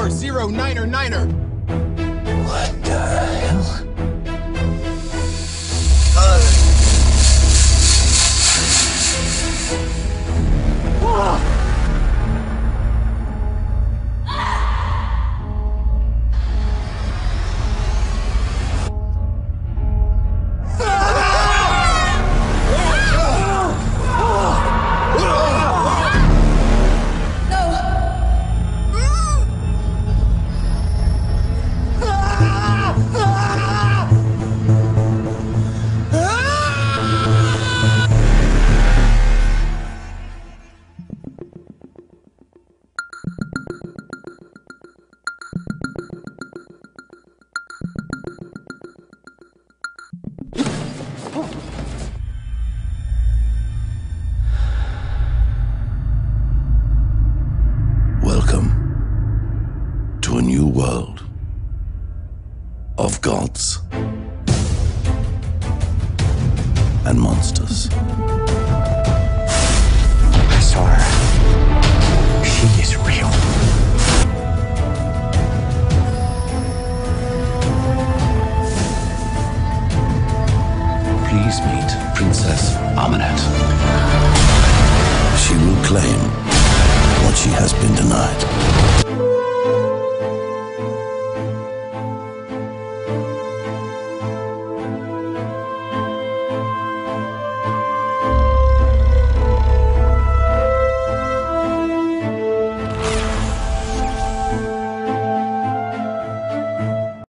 four zero niner niner. What the? To a new world of gods and monsters. I saw her. She is real. Please meet Princess Amunet. She will claim what she has been denied.